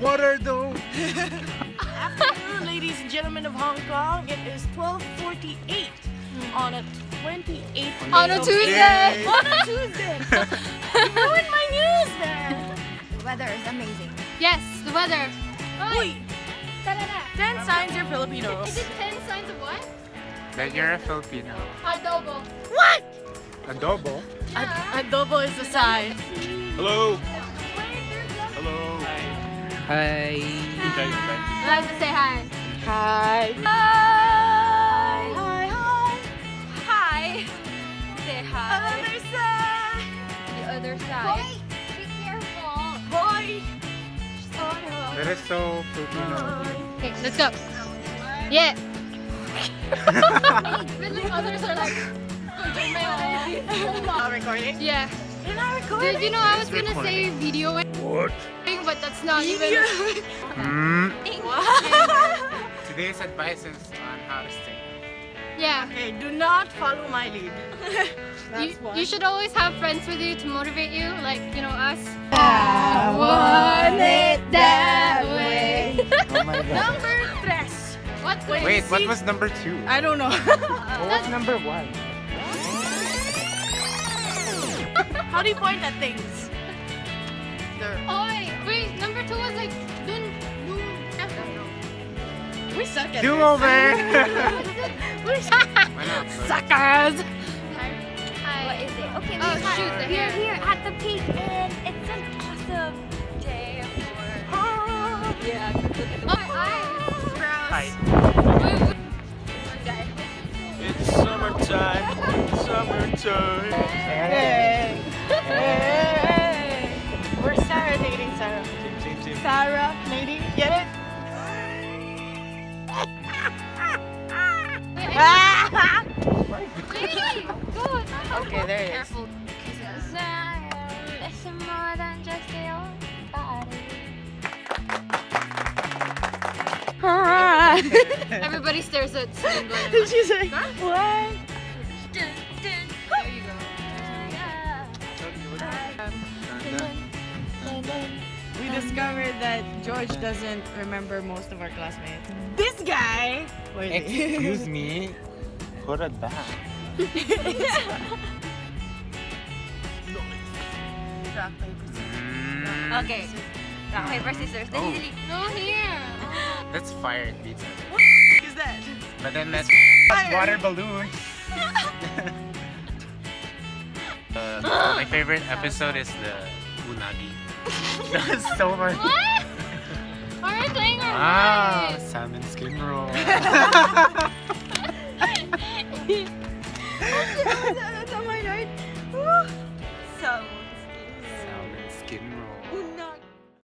What are those? Afternoon, ladies and gentlemen of Hong Kong. It is 12:48 on a 28th On a Tuesday. On a Tuesday. you ruined my news, man. The weather is amazing. Yes, the weather. Wait, Ta-da-da. 10 signs you're Filipino. Is it 10 signs of what? That you're a Filipino. Adobo. What? Adobo. Ad- adobo is a sign. Hello. Hello. Hi. Like to say hi. Hi. Hi. Hi, hi. Hi. Say hi. Other side. The other side. Be careful. Boy. That is so Filipino. Okay, let's go. Yeah. But like others are like, Not recording. yeah. You're not recording. Did you know I was gonna say video What? But that's not even. Hmm. What? Today's advice is on how to stay. Yeah. Okay, do not follow my lead. You, you should always have friends with you to motivate you, like you know us. I want it that way. Oh my god. Number tres. What? Wait, what was number two? I don't know. Uh, what was number one? How do you point at things? There. Oh suck at Do this. over. We suck. Suckers. What is it? Okay, Oh, we shoot, the we're here at the peak and it's an awesome day for. Yeah. Oh, my eyes. Hi. Wait, wait. It's summertime. Summertime. Hey. Hey. We're Sarah dating Sarah. Team, team, team. Sarah dating. Okay, there it is. Careful. It's more than just your body. Everybody stares at Celine going, She's like, what? There you go. We discovered that George doesn't remember most of our classmates. This guy. Where is? Excuse me. Put it back. Rock, paper, scissors. Mm, Okay. Rock, paper, scissors. Oh. Dali, dali. No here. That's fire pizza. What the is that? But then that's Fire. water balloon. uh, my favorite episode is the unagi. That's so much. What? Are you saying or Ah, salmon skin roll.